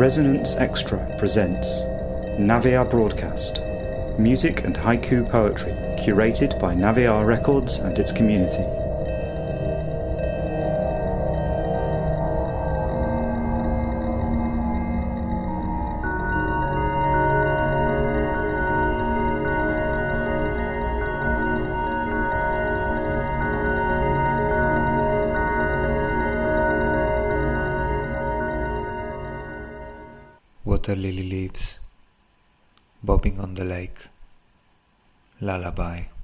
Resonance Extra presents Naviar Broadcast Music and Haiku Poetry, curated by Naviar Records and its community. Lily leaves bobbing on the lake. Lullaby.